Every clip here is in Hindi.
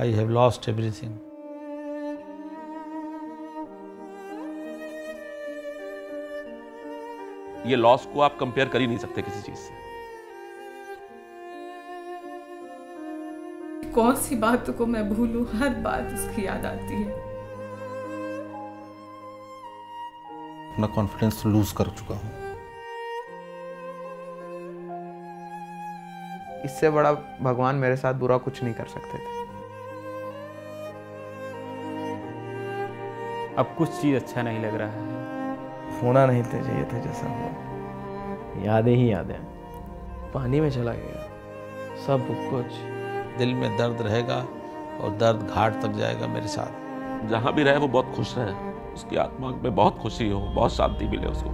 I have lost everything. ये लॉस को आप कंपेयर कर ही नहीं सकते किसी चीज़ से। कौन सी बात को मैं भूलूं हर बात उसकी याद आती है। अपना कॉन्फिडेंस लूज कर चुका हूँ। इससे बड़ा भगवान मेरे साथ बुरा कुछ नहीं कर सकते थे। अब कुछ चीज़ अच्छा नहीं लग रहा है। होना नहीं था चाहिए था जैसा हुआ। यादें ही यादें पानी में चला गया। सब कुछ। दिल में दर्द रहेगा और दर्द घाट तक जाएगा मेरे साथ। जहाँ भी रहे वो बहुत खुश रहे। उसकी आत्मा में बहुत खुशी हो बहुत शांति मिले उसको।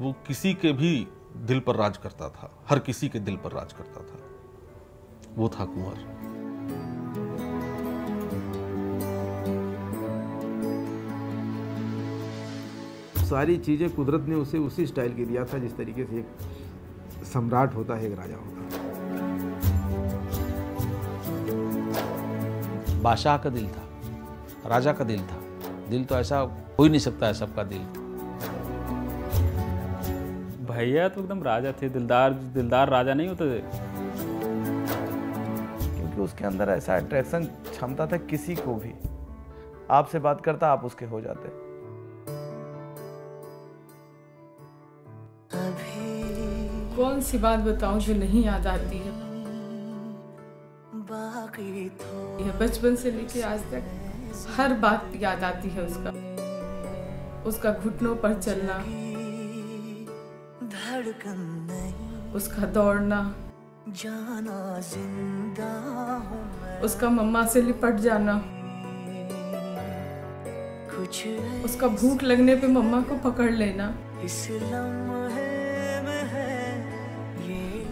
वो किसी के भी दिल पर राज करता था। हर किसी के दिल पर राज करता था। वो था कुंवर। सारी चीज़ें कुदरत ने उसे उसी स्टाइल की दिया था जिस तरीके से एक सम्राट होता है एक राजा होता है। बादशाह का दिल था राजा का दिल था। दिल तो ऐसा हो ही नहीं सकता है सबका दिल। भैया तो एकदम राजा थे। दिलदार दिलदार राजा नहीं होते थे। क्योंकि उसके अंदर ऐसा अट्रैक्शन क्षमता था किसी को भी। आपसे बात करता आप उसके हो जाते। कौन सी बात बताऊँ जो नहीं याद आती है? यह बचपन से लेके आज तक हर बात याद आती है उसका। उसका घुटनों पर चलना उसका दौड़ना। जाना ज़िंदा उसका मम्मा से लिपट जाना। कुछ उसका भूख लगने पे मम्मा को पकड़ लेना।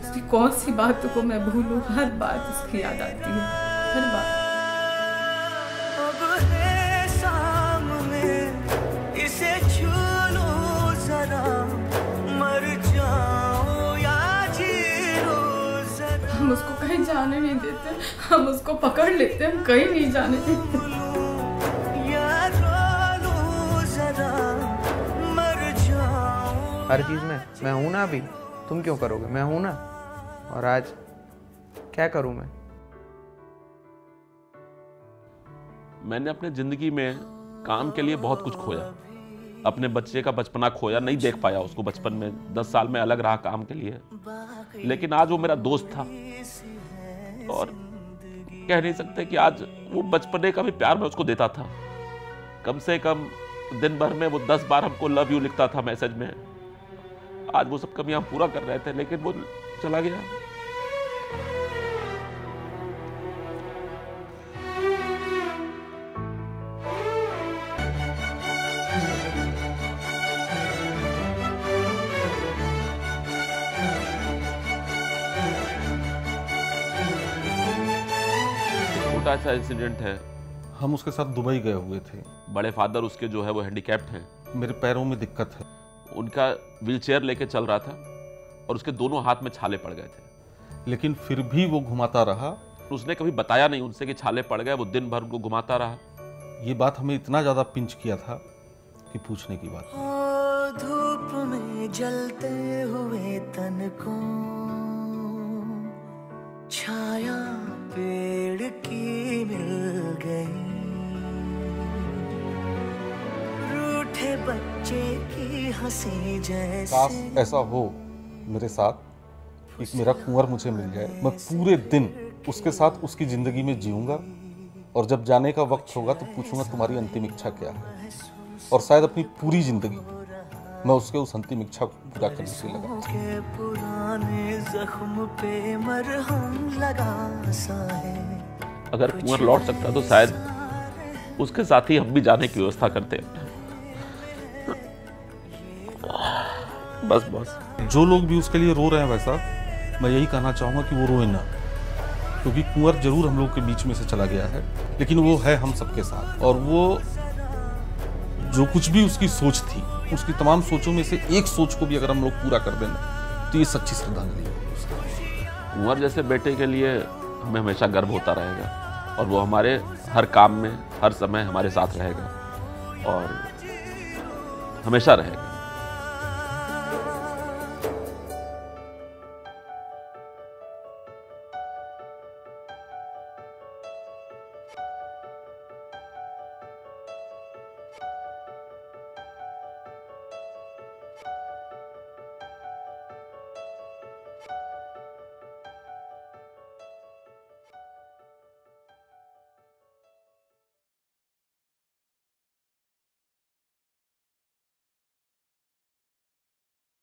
उसकी कौन सी बात को मैं भूलूं? हर बात उसकी याद आती है। हर बात। जाने नहीं देते। हम उसको पकड़ लेते हम कहीं नहीं जाने देते। हर चीज़ में मैं हूँ ना अभी तुम क्यों करोगे? मैं हूँ ना। और आज क्या करूँ मैं? मैंने अपने ज़िंदगी में काम के लिए बहुत कुछ खोया। अपने बच्चे का बचपना खोया नहीं देख पाया उसको बचपन में दस साल में अलग रहा काम के लिए। लेकिन आज वो मेरा दोस्त था। और कह नहीं सकते कि आज वो बचपने का भी प्यार मैं उसको देता था। कम से कम दिन भर में वो दस बार हमको लव यू लिखता था मैसेज में। आज वो सब कमियाँ पूरा कर रहे थे, लेकिन वो चला गया। छोटा सा इंसिडेंट है। हम उसके साथ दुबई गए हुए थे। बड़े फादर उसके जो है वो हैंडीकैप्ड हैं। मेरे पैरों में दिक्कत है। उनका व्हीलचेयर लेके चल रहा था और उसके दोनों हाथ में छाले पड़ गए थे। लेकिन फिर भी वो घुमाता रहा। उसने कभी बताया नहीं उनसे कि छाले पड़ गए वो दिन भर उनको घुमाता रहा। ये बात हमें इतना ज़्यादा पिंच किया था कि पूछने की बात धूप में जलते हुए तन को बच्चे की हँसी काश जैसे ऐसा हो मेरे साथ कि मेरा कुंवर मुझे मिल जाए। मैं पूरे दिन उसके साथ उसकी ज़िंदगी में जीऊँगा और जब जाने का वक्त होगा तो पूछूँगा तुम्हारी अंतिम इच्छा क्या है। और शायद अपनी पूरी ज़िंदगी मैं उसके उस अंतिम इच्छा को पूरा करने के लगा के पुराने जख्म पे मरहम लगा सा है। अगर कुंवर लौट सकता तो शायद उसके साथ ही हम भी जाने की व्यवस्था करते। बस बस। जो लोग भी उसके लिए रो रहे हैं वैसा मैं यही कहना चाहूँगा कि वो रोए ना, क्योंकि कुंवर ज़रूर हम लोग के बीच में से चला गया है, लेकिन वो है हम सबके साथ। और वो जो कुछ भी उसकी सोच थी, उसकी तमाम सोचों में से एक सोच को भी अगर हम लोग पूरा कर देना तो ये सच्ची श्रद्धांजलि होगी कुंवर जैसे बेटे के लिए हमें हमेशा गर्व होता रहेगा, और वो हमारे हर काम में, हर समय हमारे साथ रहेगा, और हमेशा रहेगा।